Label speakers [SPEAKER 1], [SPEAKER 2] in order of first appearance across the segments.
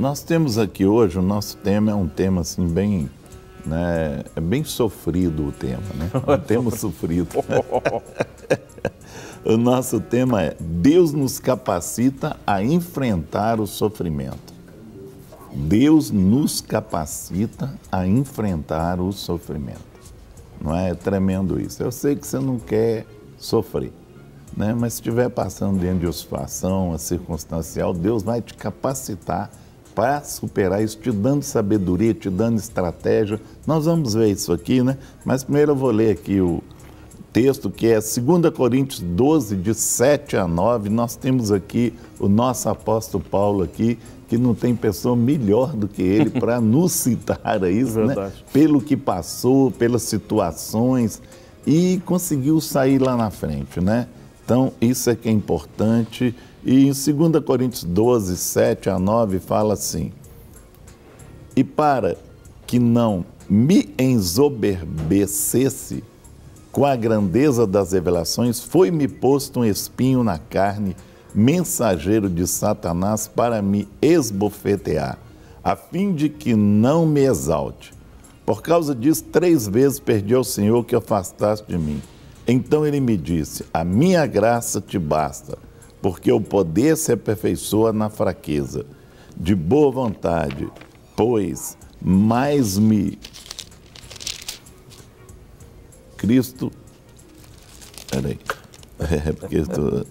[SPEAKER 1] Nós temos aqui hoje, o nosso tema é um tema assim bem, né, é bem sofrido o tema, né? Um tema sofrido. o nosso tema é Deus nos capacita a enfrentar o sofrimento. Deus nos capacita a enfrentar o sofrimento. Não é? é tremendo isso. Eu sei que você não quer sofrer, né? mas se estiver passando dentro de uma situação circunstancial, Deus vai te capacitar para superar isso, te dando sabedoria, te dando estratégia. Nós vamos ver isso aqui, né? Mas primeiro eu vou ler aqui o texto que é 2 Coríntios 12, de 7 a 9. Nós temos aqui o nosso apóstolo Paulo aqui, que não tem pessoa melhor do que ele para nos citar isso, né? Pelo que passou, pelas situações e conseguiu sair lá na frente, né? Então, isso é que é importante. E em 2 Coríntios 12, 7 a 9, fala assim: E para que não me ensoberbecesse com a grandeza das revelações, foi-me posto um espinho na carne, mensageiro de Satanás, para me esbofetear, a fim de que não me exalte. Por causa disso, três vezes perdi ao Senhor que afastaste de mim. Então ele me disse: A minha graça te basta porque o poder se aperfeiçoa na fraqueza. De boa vontade, pois mais me. Cristo. Peraí. É porque tô...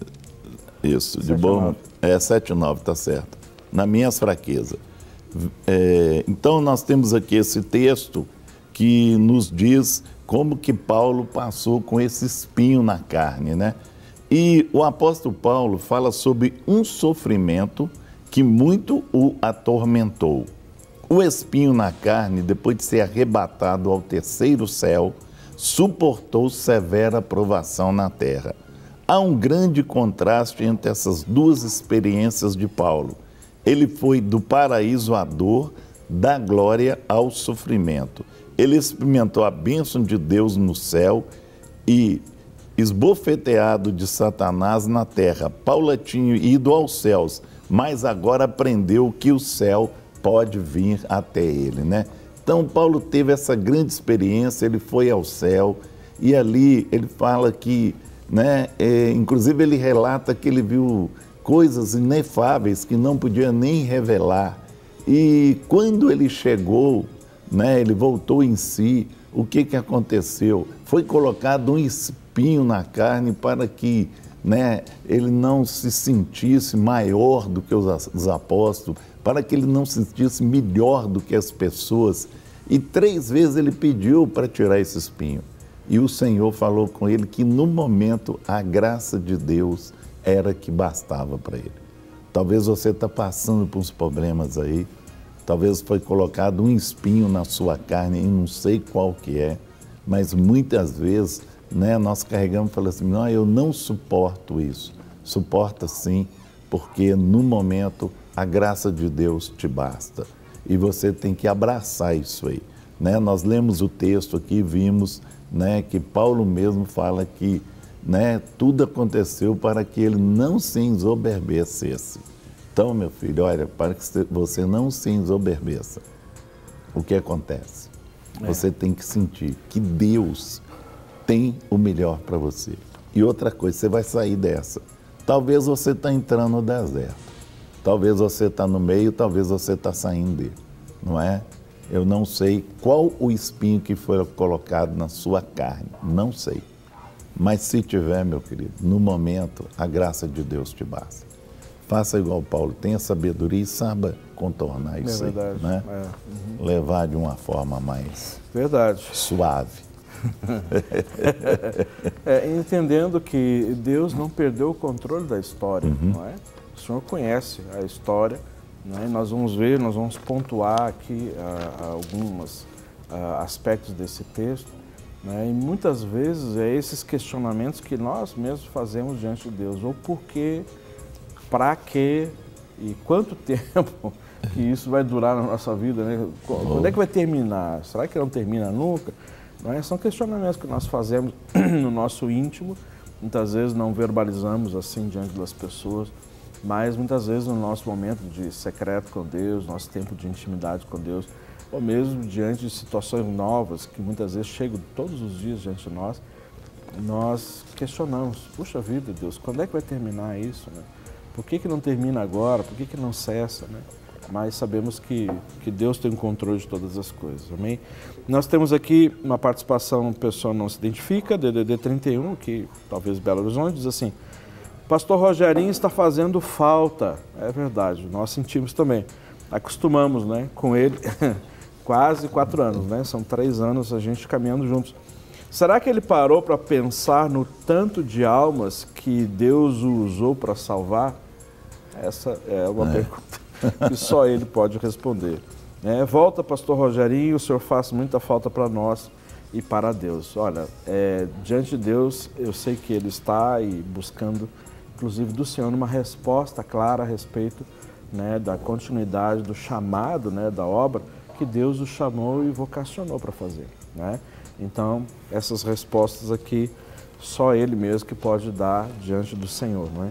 [SPEAKER 1] Isso, de boa. É 7,9, tá certo. Na minhas fraquezas. É, então, nós temos aqui esse texto que nos diz como que Paulo passou com esse espinho na carne, né? E o apóstolo Paulo fala sobre um sofrimento que muito o atormentou. O espinho na carne, depois de ser arrebatado ao terceiro céu, suportou severa provação na terra. Há um grande contraste entre essas duas experiências de Paulo. Ele foi do paraíso à dor, da glória ao sofrimento. Ele experimentou a bênção de Deus no céu e esbofeteado de Satanás na terra. Paulo tinha ido aos céus, mas agora aprendeu que o céu pode vir até ele, né? Então Paulo teve essa grande experiência, ele foi ao céu e ali ele fala que, né, é, inclusive ele relata que ele viu coisas inefáveis que não podia nem revelar. E quando ele chegou, né, ele voltou em si, o que, que aconteceu? Foi colocado um espinho na carne para que né, ele não se sentisse maior do que os apóstolos, para que ele não se sentisse melhor do que as pessoas. E três vezes ele pediu para tirar esse espinho. E o Senhor falou com ele que no momento a graça de Deus era que bastava para ele. Talvez você está passando por uns problemas aí, talvez foi colocado um espinho na sua carne e não sei qual que é, mas muitas vezes né, nós carregamos e falamos assim, não, eu não suporto isso. Suporta sim, porque no momento a graça de Deus te basta. E você tem que abraçar isso aí. Né? Nós lemos o texto aqui vimos né, que Paulo mesmo fala que né, tudo aconteceu para que ele não se ensoberbecesse. Então, meu filho, olha, para que você não se ensoberbeça, o que acontece? É. Você tem que sentir que Deus tem o melhor para você. E outra coisa, você vai sair dessa. Talvez você está entrando no deserto. Talvez você está no meio, talvez você está saindo dele. Não é? Eu não sei qual o espinho que foi colocado na sua carne. Não sei. Mas se tiver, meu querido, no momento, a graça de Deus te basta. Faça igual Paulo, tenha sabedoria e saiba contornar isso é verdade, aí, né? É. Uhum. Levar de uma forma mais
[SPEAKER 2] verdade.
[SPEAKER 1] suave.
[SPEAKER 2] é, entendendo que Deus não perdeu o controle da história, uhum. não é? O Senhor conhece a história, não é? nós vamos ver, nós vamos pontuar aqui uh, alguns uh, aspectos desse texto, né? e muitas vezes é esses questionamentos que nós mesmos fazemos diante de Deus, ou por quê, para quê e quanto tempo que isso vai durar na nossa vida, né? Quando é que vai terminar? Será que não termina nunca? É? São questionamentos que nós fazemos no nosso íntimo, muitas vezes não verbalizamos assim diante das pessoas, mas muitas vezes no nosso momento de secreto com Deus, nosso tempo de intimidade com Deus, ou mesmo diante de situações novas que muitas vezes chegam todos os dias diante de nós, nós questionamos, puxa vida, Deus, quando é que vai terminar isso? Né? Por que, que não termina agora? Por que, que não cessa? Né? Mas sabemos que, que Deus tem o controle de todas as coisas, amém? Nós temos aqui uma participação, pessoa não se identifica, DDD 31, que talvez Belo Horizonte, diz assim, Pastor Rogerinho está fazendo falta. É verdade, nós sentimos também. Acostumamos né, com ele quase quatro anos, né? São três anos a gente caminhando juntos. Será que ele parou para pensar no tanto de almas que Deus o usou para salvar? Essa é uma é. pergunta que só ele pode responder. É, volta, pastor Rogerinho, o senhor faz muita falta para nós e para Deus. Olha, é, diante de Deus, eu sei que ele está aí buscando, inclusive do Senhor, uma resposta clara a respeito né, da continuidade, do chamado né, da obra que Deus o chamou e vocacionou para fazer. Né? Então, essas respostas aqui, só Ele mesmo que pode dar diante do Senhor. Não é?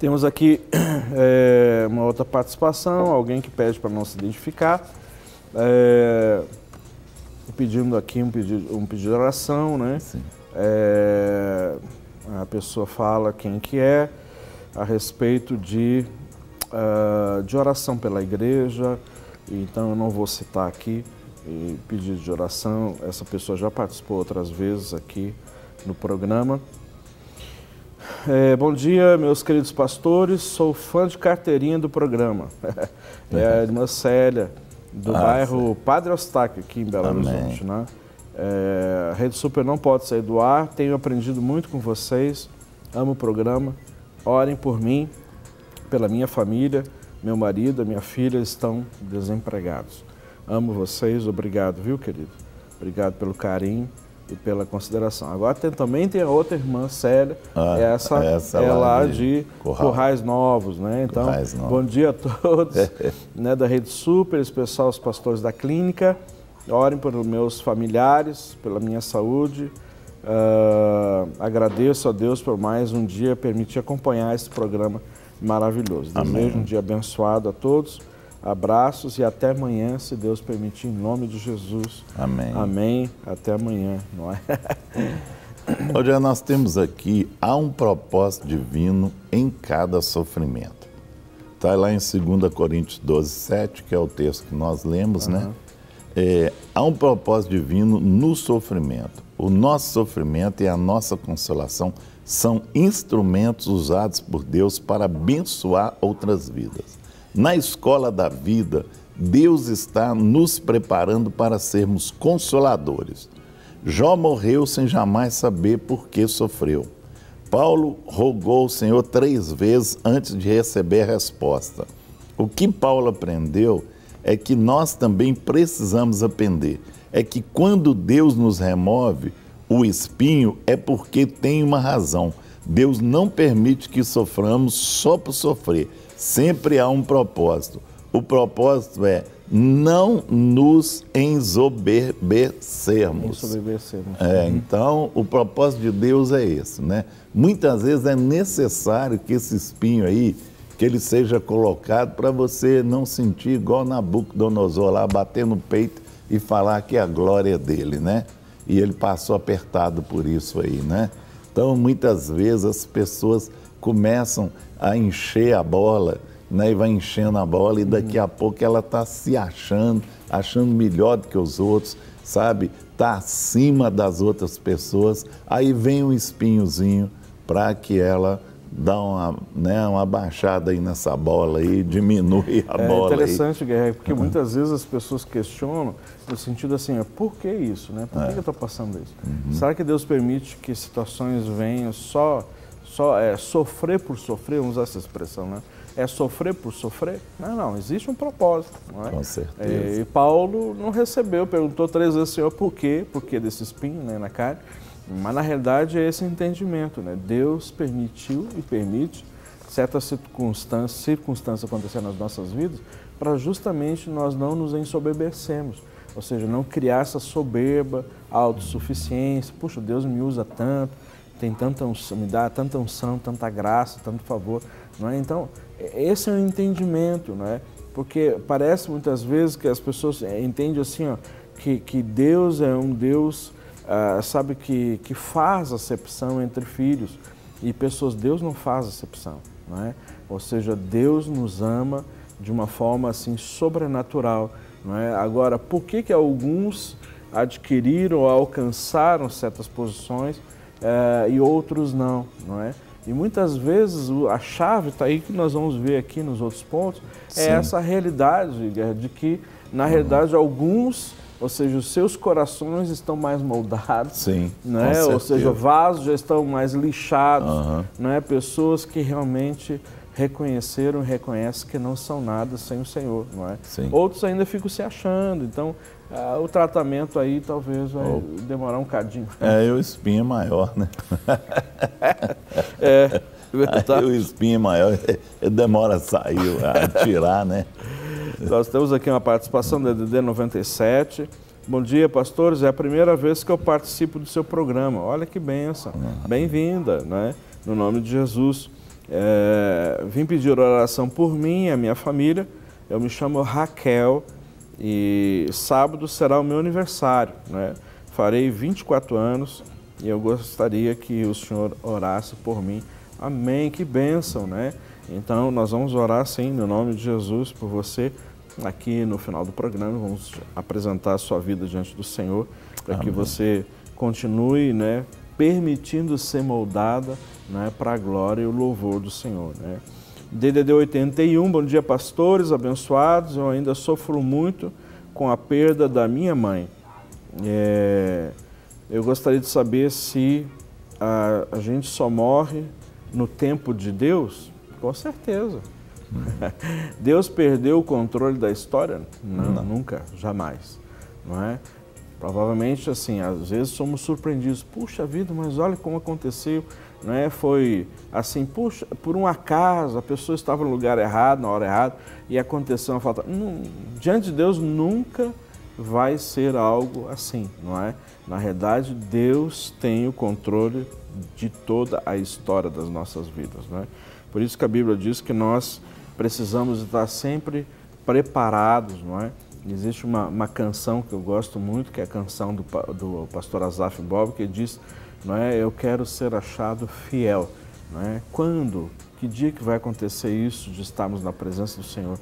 [SPEAKER 2] Temos aqui é, uma outra participação, alguém que pede para não se identificar, é, pedindo aqui um pedido, um pedido de oração, né? É, a pessoa fala quem que é, a respeito de, uh, de oração pela igreja, então eu não vou citar aqui e pedido de oração. Essa pessoa já participou outras vezes aqui no programa. É, bom dia, meus queridos pastores. Sou fã de carteirinha do programa. é a irmã Célia, do ah, bairro sim. Padre Eustáquio, aqui em Belo. Horizonte. Né? É, a Rede Super não pode sair do ar. Tenho aprendido muito com vocês. Amo o programa. Orem por mim, pela minha família meu marido, minha filha estão desempregados. Amo vocês, obrigado, viu, querido? Obrigado pelo carinho e pela consideração. Agora tem, também tem a outra irmã, Célia, ah, essa, essa é lá de, de Currais Novos, né? Então, Novos. bom dia a todos, né, da Rede Super, especial os pastores da clínica. Orem pelos meus familiares, pela minha saúde. Uh, agradeço a Deus por mais um dia permitir acompanhar esse programa maravilhoso. Amém. Desejo um dia abençoado a todos. Abraços e até amanhã, se Deus permitir, em nome de Jesus.
[SPEAKER 1] Amém.
[SPEAKER 2] Amém. Até amanhã, não é?
[SPEAKER 1] Hoje nós temos aqui, há um propósito divino em cada sofrimento. Está lá em 2 Coríntios 12, 7, que é o texto que nós lemos, uhum. né? É, há um propósito divino no sofrimento. O nosso sofrimento e a nossa consolação são instrumentos usados por Deus para abençoar outras vidas. Na escola da vida, Deus está nos preparando para sermos consoladores. Jó morreu sem jamais saber por que sofreu. Paulo rogou o Senhor três vezes antes de receber a resposta. O que Paulo aprendeu é que nós também precisamos aprender. É que quando Deus nos remove, o espinho é porque tem uma razão. Deus não permite que soframos só por sofrer. Sempre há um propósito. O propósito é não nos ensoberbecermos.
[SPEAKER 2] Ensoberbecermos.
[SPEAKER 1] É, então, o propósito de Deus é esse, né? Muitas vezes é necessário que esse espinho aí, que ele seja colocado para você não sentir igual Nabucodonosor lá, bater no peito e falar que é a glória dele, né? e ele passou apertado por isso aí, né? Então, muitas vezes as pessoas começam a encher a bola, né? E vai enchendo a bola e daqui a pouco ela está se achando, achando melhor do que os outros, sabe? Está acima das outras pessoas. Aí vem um espinhozinho para que ela dá uma, né, uma baixada aí nessa bola aí, diminui a
[SPEAKER 2] é
[SPEAKER 1] bola.
[SPEAKER 2] É interessante, Guerreiro, porque uhum. muitas vezes as pessoas questionam no sentido assim, por que isso, né? Por que, é. que eu estou passando isso? Uhum. Será que Deus permite que situações venham só, só é, sofrer por sofrer, vamos usar essa expressão, né? É sofrer por sofrer? Não, não, existe um propósito. Não é?
[SPEAKER 1] Com certeza. É,
[SPEAKER 2] e Paulo não recebeu, perguntou três vezes, Senhor, por quê? Por que desse espinho né, na carne? Mas na realidade é esse entendimento, né? Deus permitiu e permite certas circunstâncias, circunstâncias acontecer nas nossas vidas para justamente nós não nos ensoberbecermos, ou seja, não criar essa soberba, autossuficiência. Puxa, Deus me usa tanto, tem tanta unção, me dá tanta unção, tanta graça, tanto favor. Não é? Então, esse é o entendimento, não é? Porque parece muitas vezes que as pessoas entendem assim, ó, que, que Deus é um Deus, ah, sabe, que, que faz acepção entre filhos e pessoas. Deus não faz acepção, não é? Ou seja, Deus nos ama de uma forma assim sobrenatural, não é? Agora, por que que alguns adquiriram ou alcançaram certas posições eh, e outros não, não é? E muitas vezes a chave está aí que nós vamos ver aqui nos outros pontos, é Sim. essa realidade de que, na uhum. realidade, alguns, ou seja, os seus corações estão mais moldados,
[SPEAKER 1] Sim,
[SPEAKER 2] né? ou seja, vasos já estão mais lixados, uhum. né? pessoas que realmente reconheceram e reconhecem que não são nada sem o Senhor, não é?
[SPEAKER 1] Sim.
[SPEAKER 2] Outros ainda ficam se achando, então ah, o tratamento aí talvez vai oh. demorar um cadinho.
[SPEAKER 1] É, o espinho é maior, né?
[SPEAKER 2] é,
[SPEAKER 1] verdade. Aí o espinho é maior, demora a sair, a tirar, né?
[SPEAKER 2] Nós temos aqui uma participação da DD 97. Bom dia, pastores. É a primeira vez que eu participo do seu programa. Olha que benção. Uhum. Bem-vinda, né? No nome de Jesus. É, vim pedir oração por mim e a minha família. Eu me chamo Raquel e sábado será o meu aniversário. Né? Farei 24 anos e eu gostaria que o senhor orasse por mim. Amém, que bênção, né? Então nós vamos orar sim, no nome de Jesus, por você. Aqui no final do programa vamos apresentar a sua vida diante do Senhor, para que você continue, né, permitindo ser moldada né, para a glória e o louvor do Senhor. Né? DDD 81, bom dia pastores, abençoados, eu ainda sofro muito com a perda da minha mãe. É, eu gostaria de saber se a, a, gente só morre no tempo de Deus? Com certeza. Deus perdeu o controle da história? Não, Não, nunca, jamais. Não é? Provavelmente, assim, às vezes somos surpreendidos. Puxa vida, mas olha como aconteceu. Né? Foi assim, puxa, por um acaso, a pessoa estava no lugar errado, na hora errada, e aconteceu uma falta. Não, diante de Deus nunca vai ser algo assim, não é? Na realidade, Deus tem o controle de toda a história das nossas vidas, não é? Por isso que a Bíblia diz que nós precisamos estar sempre preparados, não é? Existe uma, uma canção que eu gosto muito, que é a canção do, do pastor Azaf Bob, que diz, não é, eu quero ser achado fiel. Não é? Quando? Que dia que vai acontecer isso de estarmos na presença do Senhor?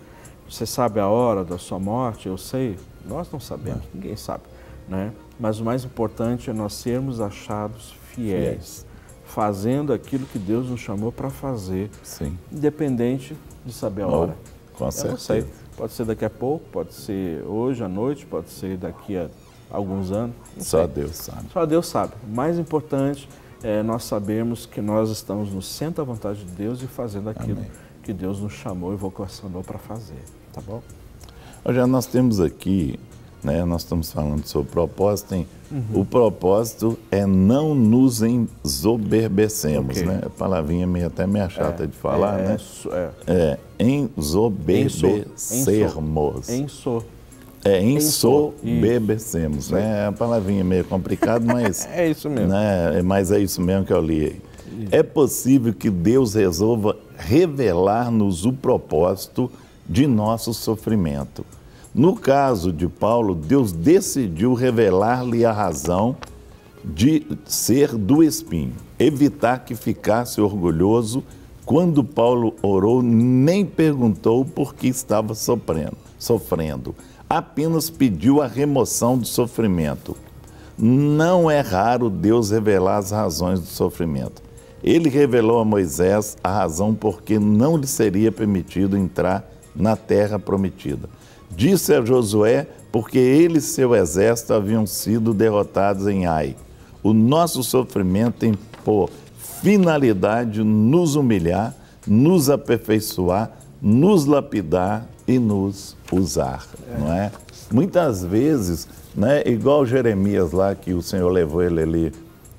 [SPEAKER 2] Você sabe a hora da sua morte? Eu sei. Nós não sabemos, não. ninguém sabe. Né? Mas o mais importante é nós sermos achados fiéis, fiéis. fazendo aquilo que Deus nos chamou para fazer,
[SPEAKER 1] Sim.
[SPEAKER 2] independente de saber a hora.
[SPEAKER 1] Oh, com certeza.
[SPEAKER 2] Pode ser daqui a pouco, pode ser hoje à noite, pode ser daqui a alguns anos.
[SPEAKER 1] Só. Deus sabe.
[SPEAKER 2] Só Deus sabe. O mais importante é nós sabermos que nós estamos no centro da vontade de Deus e fazendo aquilo Amém. que Deus nos chamou e vocacionou para fazer. Tá bom?
[SPEAKER 1] Já nós temos aqui, né, nós estamos falando sobre propósito, hein? Uhum. o propósito é não nos ensoberbecemos, okay. né? A palavrinha meio, até meio chata é, de falar,
[SPEAKER 2] é,
[SPEAKER 1] né?
[SPEAKER 2] É,
[SPEAKER 1] é ensoberbecermos.
[SPEAKER 2] Enso.
[SPEAKER 1] É, ensoberbecemos. Né? É uma palavrinha meio complicada, mas.
[SPEAKER 2] é isso mesmo.
[SPEAKER 1] Né? Mas é isso mesmo que eu li. É possível que Deus resolva revelar-nos o propósito de nosso sofrimento. No caso de Paulo, Deus decidiu revelar-lhe a razão de ser do espinho, evitar que ficasse orgulhoso. Quando Paulo orou, nem perguntou por que estava sofrendo. sofrendo. Apenas pediu a remoção do sofrimento. Não é raro Deus revelar as razões do sofrimento. Ele revelou a Moisés a razão por que não lhe seria permitido entrar na terra prometida. Disse a Josué, porque ele e seu exército haviam sido derrotados em Ai. O nosso sofrimento tem por finalidade nos humilhar, nos aperfeiçoar, nos lapidar e nos usar, é. não é? Muitas vezes, né, igual Jeremias lá, que o Senhor levou ele ali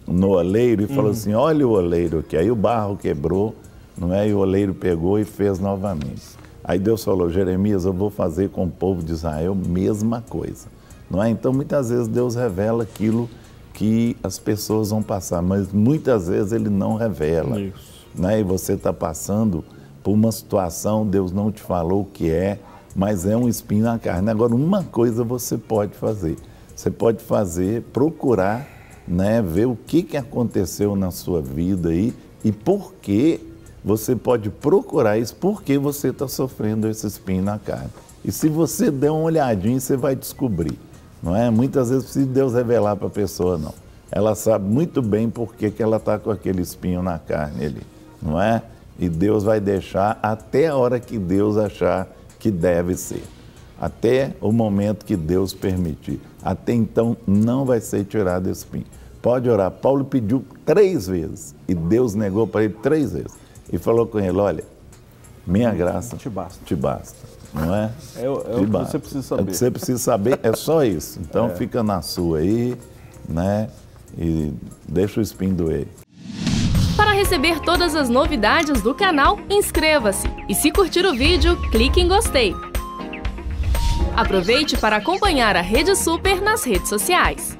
[SPEAKER 1] no oleiro e falou uhum. assim, olha o oleiro aqui. Aí o barro quebrou, não é? E o oleiro pegou e fez novamente. Aí Deus falou, Jeremias, eu vou fazer com o povo de Israel mesma coisa. Não é? Então, muitas vezes Deus revela aquilo que as pessoas vão passar, mas muitas vezes Ele não revela. Isso. Né? E você está passando por uma situação, Deus não te falou o que é, mas é um espinho na carne. Agora, uma coisa você pode fazer. Você pode fazer, procurar, né, ver o que, que aconteceu na sua vida aí e por que você pode procurar isso, por que você está sofrendo esse espinho na carne. E se você der uma olhadinha, você vai descobrir. Não é? Muitas vezes precisa Deus revelar para a pessoa, não. Ela sabe muito bem por que, que ela está com aquele espinho na carne ali, não é? E Deus vai deixar até a hora que Deus achar que deve ser. Até o momento que Deus permitir. Até então não vai ser tirado esse espinho. Pode orar. Paulo pediu três vezes e Deus negou para ele três vezes. E falou com ele: Olha, minha graça
[SPEAKER 2] te basta.
[SPEAKER 1] Te basta. Não é?
[SPEAKER 2] É, é o que você precisa saber. É o
[SPEAKER 1] que você precisa saber, é só isso. Então é. fica na sua aí, né? E deixa o espinho doer.
[SPEAKER 3] Para receber todas as novidades do canal, inscreva-se. E se curtir o vídeo, clique em gostei. Aproveite para acompanhar a Rede Super nas redes sociais.